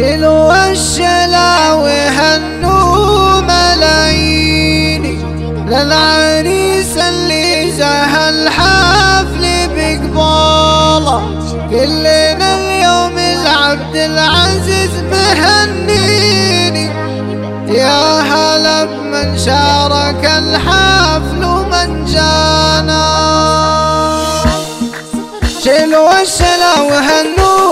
شلوا الشلا وهنوا ملايين للعريس اللي زه الحفل بقباله كلنا اليوم العبد العزيز مهنيني يا هلا بمن شارك الحفل ومن جانا. شلوا الشلا وهنوا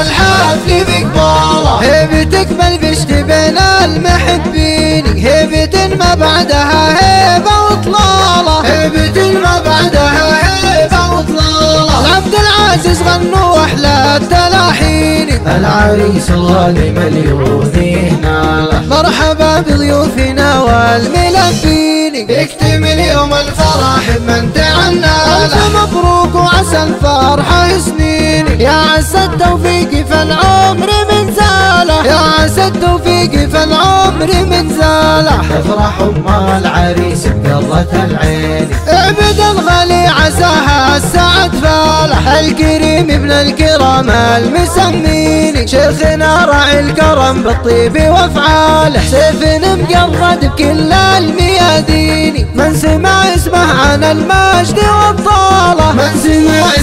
الحفل بقباله هيبتك بشت بين المحبين. هيبة ما بعدها هيبة وطلالة. هيبة ما بعدها هيبة وطلالة. العبد العزيز غنوا أحلى التلاحين. العريس الغالي مليون هنا مرحبا بضيوفنا والملبين. يكتمل يوم الفرح بمن ألف مبروك وعسى الفرحة سنين يا عسى التوفيق في العمر من زاله. يا عسى التوفيق في العمر من زاله. تفرح ام العريس بقرة العين. عبد الغالي عساها السعد فالح الكريم ابن الكرام المسمين. شيخنا راعي الكرم بالطيب وافعاله. سيف مقرد بكل الميادين. من سمع اسمه عن المجد والطاله من سمع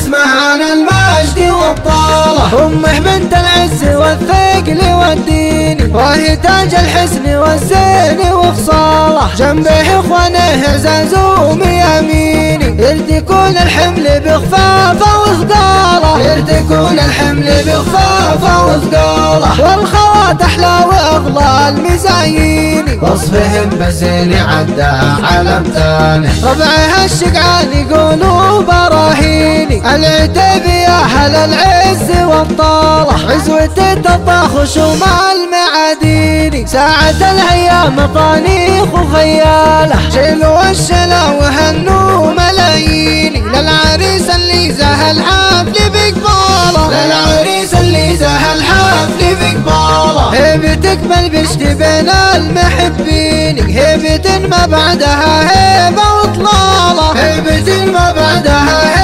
أمه بنت العز والثقل والدين وهي تاج الحسن والزين وخصاله جنبه إخوانه عزاز وميامين يرتكون الحمل بخفافه وثقاله يرتكون الحمل بخفافه وثقاله والخوات أحلى وأغلى المزايين وصفهم بزين عدى علم ثاني ربعها الشقعان يقولوا براهيني العتب يا هل العز والطالة عزوة الطباخ وشمال معاديني ساعة الأيام طانيخ وخيالة شيلوا الشلا وهنوا ملاييني للعريس اللي زه الحفل بقباله للعريس اللي زه الحفل بقباله هيبتك بلبشت بين المحبين. هيبة ما بعدها هيبة وطلالة. هيبة ما بعدها هيبة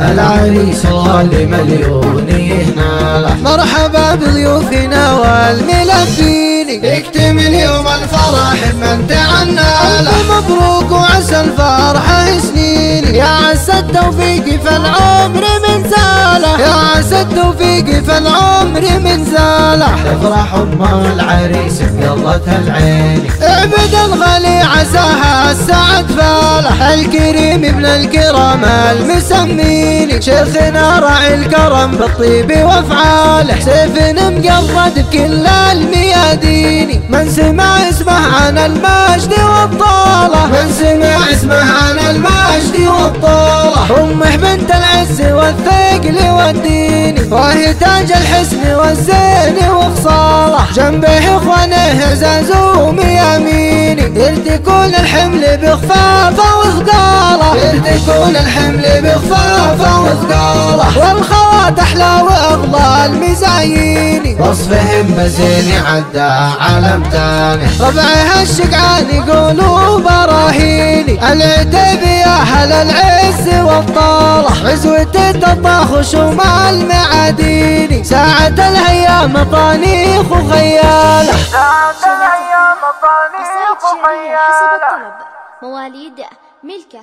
العريس الغالي مليون هنا مرحبا بضيوفنا والملبين يكتمل يوم الفرح بمن تعنى مبروك وعسى الفرحة سنين. يا عسى التوفيق في عسى التوفيق في العمر من زاله تفرح ام العريس بقرة العين. عبد الغالي عساها السعد فالح. الكريم ابن الكرام المسمين. شيخنا راعي الكرم بالطيب وافعاله. سيف مقرد بكل الميادين. من سمع اسمه عن المجد والطالة. من سمع اسمه عن المجد والطالة. أمه بنت العز والثقل والدين وهي تاج الحسن والزين وخصاله جنبه إخوانه عزاز وميامين يرتكون الحمل بخفافه وثقاله يرتكون الحمل بخفافه وثقاله أحلى واغلى المزايين وصفهم بزين عدى علم ثاني ربعها الشقعان يقولوا براهيني العتب يا هل العز والطالة. عزوة الطباخ وشمال معاديني ساعة الأيام طانيخ وخيالة. ساعة الأيام طانيخ الطلب مواليد ملكة.